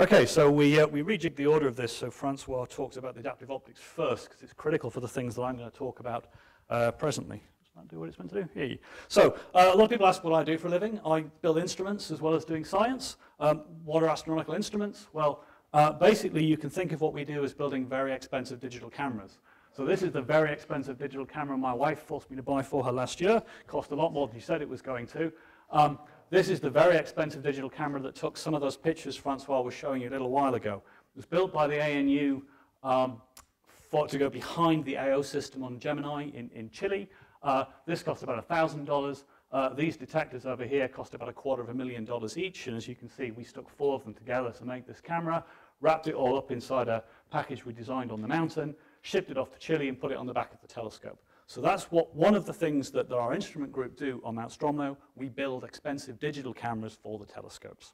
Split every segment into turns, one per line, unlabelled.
Okay, so we, uh, we rejigged the order of this, so Francois talks about the adaptive optics first, because it's critical for the things that I'm going to talk about uh, presently. Does that do what it's meant to do? So, uh, a lot of people ask what I do for a living. I build instruments as well as doing science. Um, what are astronomical instruments? Well, uh, basically, you can think of what we do as building very expensive digital cameras. So this is the very expensive digital camera my wife forced me to buy for her last year. Cost a lot more than she said it was going to. Um, this is the very expensive digital camera that took some of those pictures Francois was showing you a little while ago. It was built by the ANU um, for, to go behind the AO system on Gemini in, in Chile. Uh, this cost about $1,000. Uh, these detectors over here cost about a quarter of a million dollars each, and as you can see, we stuck four of them together to make this camera, wrapped it all up inside a package we designed on the mountain, shipped it off to Chile, and put it on the back of the telescope. So that's what one of the things that our instrument group do on Mount Stromlo. We build expensive digital cameras for the telescopes.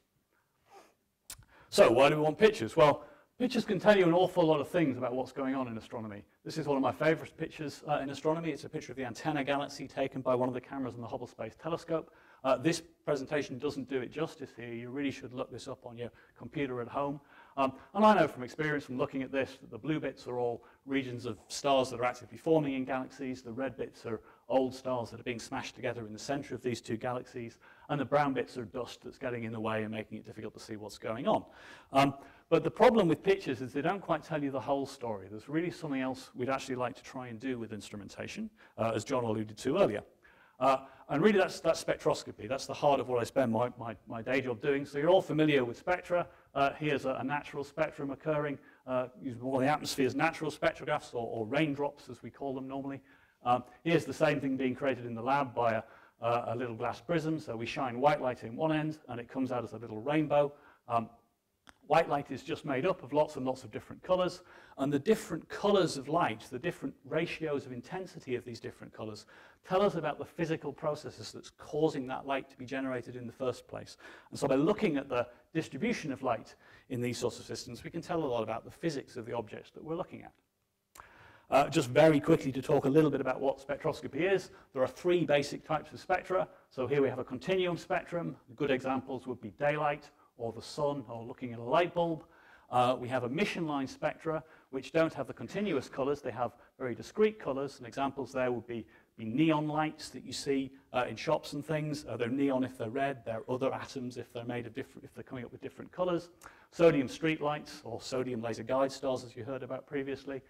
So why do we want pictures? Well, pictures can tell you an awful lot of things about what's going on in astronomy. This is one of my favorite pictures uh, in astronomy. It's a picture of the antenna galaxy taken by one of the cameras on the Hubble Space Telescope. Uh, this presentation doesn't do it justice here. You really should look this up on your computer at home. Um, and I know from experience from looking at this that the blue bits are all regions of stars that are actively forming in galaxies. The red bits are old stars that are being smashed together in the center of these two galaxies. And the brown bits are dust that's getting in the way and making it difficult to see what's going on. Um, but the problem with pictures is they don't quite tell you the whole story. There's really something else we'd actually like to try and do with instrumentation, uh, as John alluded to earlier. Uh, and really that's, that's spectroscopy. That's the heart of what I spend my, my, my day job doing. So you're all familiar with spectra. Uh, here's a, a, natural spectrum occurring uh, using all the atmosphere's natural spectrographs, or, or, raindrops as we call them normally. Um, here's the same thing being created in the lab by a, a, little glass prism. So we shine white light in one end, and it comes out as a little rainbow. Um, White light is just made up of lots and lots of different colors, and the different colors of light, the different ratios of intensity of these different colors, tell us about the physical processes that's causing that light to be generated in the first place. And so by looking at the distribution of light in these sorts of systems, we can tell a lot about the physics of the objects that we're looking at. Uh, just very quickly to talk a little bit about what spectroscopy is, there are three basic types of spectra. So here we have a continuum spectrum. Good examples would be daylight, or the sun or looking at a light bulb. Uh, we have emission line spectra, which don't have the continuous colors. They have very discrete colors. And examples there would be, be neon lights that you see uh, in shops and things. Uh, they're neon if they're red. They're other atoms if they're made of different, if they're coming up with different colors. Sodium street lights or sodium laser guide stars, as you heard about previously.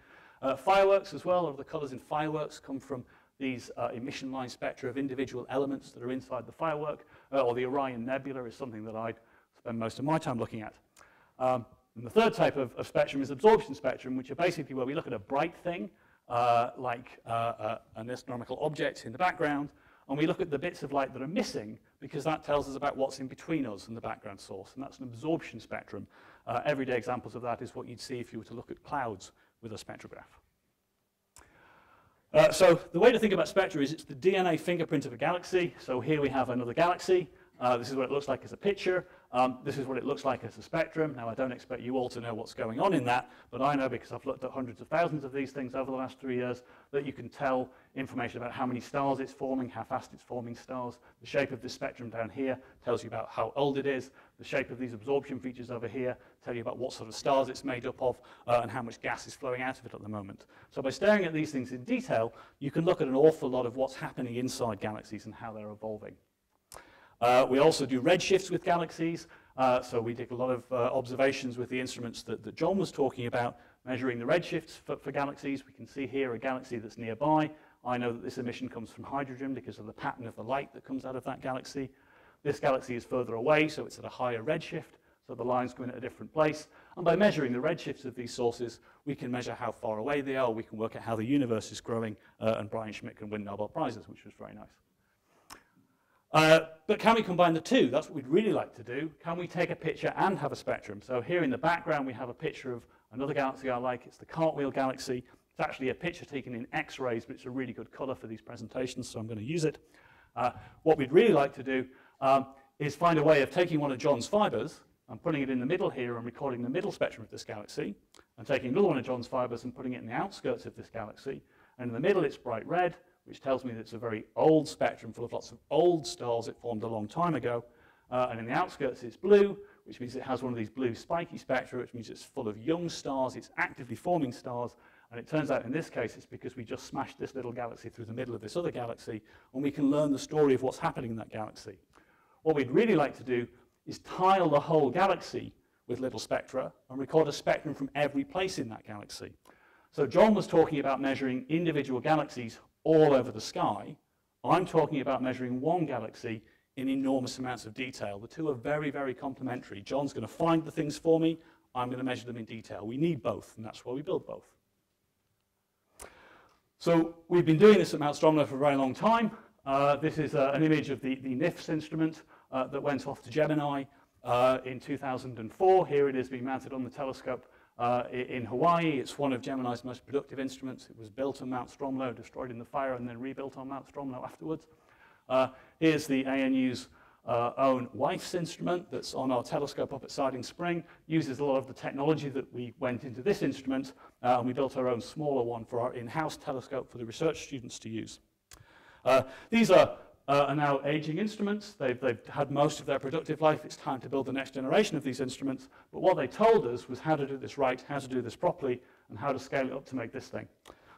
Uh, fireworks as well, the colors in fireworks come from these uh, emission line spectra of individual elements that are inside the firework, uh, or the Orion Nebula is something that I'd spend most of my time looking at. Um, and the third type of, of, spectrum is absorption spectrum, which are basically where we look at a bright thing, uh, like uh, uh, an astronomical object in the background, and we look at the bits of light that are missing because that tells us about what's in between us and the background source, and that's an absorption spectrum. Uh, everyday examples of that is what you'd see if you were to look at clouds with a spectrograph. Uh, so the way to think about spectra is it's the DNA fingerprint of a galaxy. So here we have another galaxy. Uh, this is what it looks like as a picture. Um, this is what it looks like as a spectrum. Now, I don't expect you all to know what's going on in that, but I know because I've looked at hundreds of thousands of these things over the last three years that you can tell information about how many stars it's forming, how fast it's forming stars. The shape of this spectrum down here tells you about how old it is. The shape of these absorption features over here tell you about what sort of stars it's made up of uh, and how much gas is flowing out of it at the moment. So by staring at these things in detail, you can look at an awful lot of what's happening inside galaxies and how they're evolving. Uh, we also do redshifts with galaxies. Uh, so we did a lot of uh, observations with the instruments that, that, John was talking about, measuring the redshifts for, for, galaxies. We can see here a galaxy that's nearby. I know that this emission comes from hydrogen because of the pattern of the light that comes out of that galaxy. This galaxy is further away, so it's at a higher redshift, so the lines go in at a different place. And by measuring the redshifts of these sources, we can measure how far away they are. We can work out how the universe is growing, uh, and Brian Schmidt can win Nobel Prizes, which was very nice. Uh, but can we combine the two? That's what we'd really like to do. Can we take a picture and have a spectrum? So here in the background, we have a picture of another galaxy I like. It's the Cartwheel Galaxy. It's actually a picture taken in X-rays, but it's a really good color for these presentations, so I'm going to use it. Uh, what we'd really like to do um, is find a way of taking one of John's fibers and putting it in the middle here and recording the middle spectrum of this galaxy, and taking another one of John's fibers and putting it in the outskirts of this galaxy. And in the middle, it's bright red, which tells me that it's a very old spectrum full of lots of old stars it formed a long time ago. Uh, and in the outskirts, it's blue, which means it has one of these blue spiky spectra, which means it's full of young stars, it's actively forming stars, and it turns out in this case it's because we just smashed this little galaxy through the middle of this other galaxy, and we can learn the story of what's happening in that galaxy. What we'd really like to do is tile the whole galaxy with little spectra and record a spectrum from every place in that galaxy. So John was talking about measuring individual galaxies all over the sky. I'm talking about measuring one galaxy in enormous amounts of detail. The two are very, very complementary. John's going to find the things for me. I'm going to measure them in detail. We need both, and that's why we build both. So we've been doing this at Mount Stromlo for a very long time. Uh, this is uh, an image of the, the NIFS instrument uh, that went off to Gemini uh, in 2004. Here it is being mounted on the telescope uh, in Hawaii. It's one of Gemini's most productive instruments. It was built on Mount Stromlo, destroyed in the fire, and then rebuilt on Mount Stromlo afterwards. Uh, here's the ANU's uh, own WIFES instrument that's on our telescope up at Siding Spring, uses a lot of the technology that we went into this instrument, uh, and we built our own smaller one for our in-house telescope for the research students to use. Uh, these are, uh, are, now aging instruments. They've, they've had most of their productive life. It's time to build the next generation of these instruments. But what they told us was how to do this right, how to do this properly, and how to scale it up to make this thing.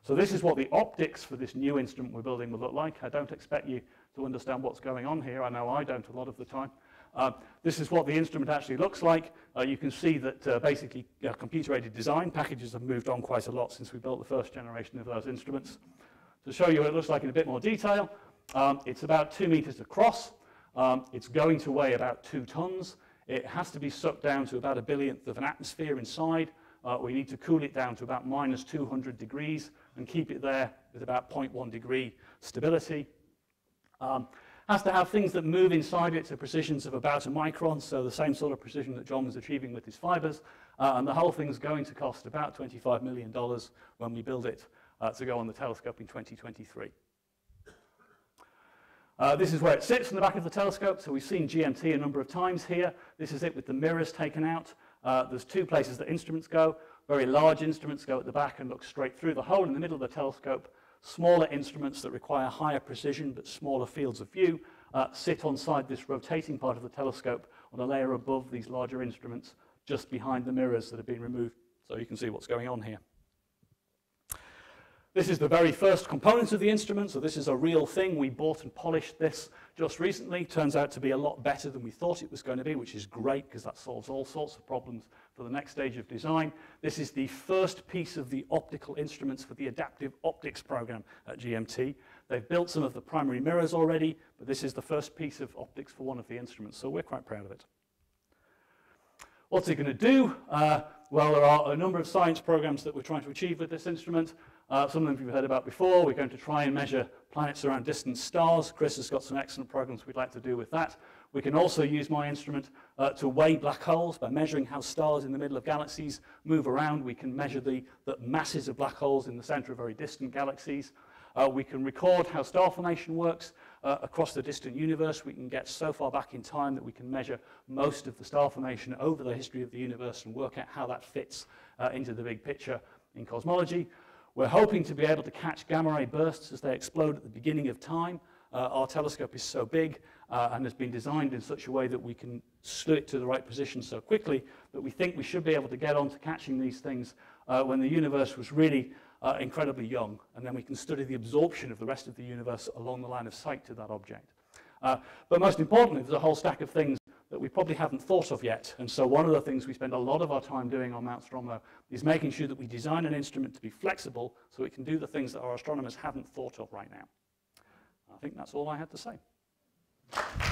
So this is what the optics for this new instrument we're building will look like. I don't expect you to understand what's going on here. I know I don't a lot of the time. Uh, this is what the instrument actually looks like. Uh, you can see that uh, basically uh, computer-aided design packages have moved on quite a lot since we built the first generation of those instruments. To show you what it looks like in a bit more detail, um, it's about two meters across. Um, it's going to weigh about two tons. It has to be sucked down to about a billionth of an atmosphere inside. Uh, we need to cool it down to about minus 200 degrees and keep it there with about 0.1 degree stability. Um, has to have things that move inside it to precisions of about a micron, so the same sort of precision that John was achieving with his fibers. Uh, and the whole thing's going to cost about $25 million when we build it uh, to go on the telescope in 2023. Uh, this is where it sits in the back of the telescope. So we've seen GMT a number of times here. This is it with the mirrors taken out. Uh, there's two places that instruments go. Very large instruments go at the back and look straight through the hole in the middle of the telescope. Smaller instruments that require higher precision but smaller fields of view uh, sit on side this rotating part of the telescope on a layer above these larger instruments just behind the mirrors that have been removed so you can see what's going on here. This is the very first component of the instrument, so this is a real thing. We bought and polished this just recently. Turns out to be a lot better than we thought it was going to be, which is great because that solves all sorts of problems for the next stage of design. This is the first piece of the optical instruments for the adaptive optics program at GMT. They've built some of the primary mirrors already, but this is the first piece of optics for one of the instruments, so we're quite proud of it. What's it going to do? Uh, well, there are a number of science programs that we're trying to achieve with this instrument. Uh, some of them you've heard about before. We're going to try and measure planets around distant stars. Chris has got some excellent programs we'd like to do with that. We can also use my instrument uh, to weigh black holes by measuring how stars in the middle of galaxies move around. We can measure the, the masses of black holes in the center of very distant galaxies. Uh, we can record how star formation works uh, across the distant universe. We can get so far back in time that we can measure most of the star formation over the history of the universe and work out how that fits uh, into the big picture in cosmology. We're hoping to be able to catch gamma ray bursts as they explode at the beginning of time. Uh, our telescope is so big uh, and has been designed in such a way that we can slew it to the right position so quickly that we think we should be able to get on to catching these things uh, when the universe was really uh, incredibly young. And then we can study the absorption of the rest of the universe along the line of sight to that object. Uh, but most importantly, there's a whole stack of things that we probably haven't thought of yet. And so one of the things we spend a lot of our time doing on Mount Stromlo is making sure that we design an instrument to be flexible so it can do the things that our astronomers haven't thought of right now. I think that's all I had to say.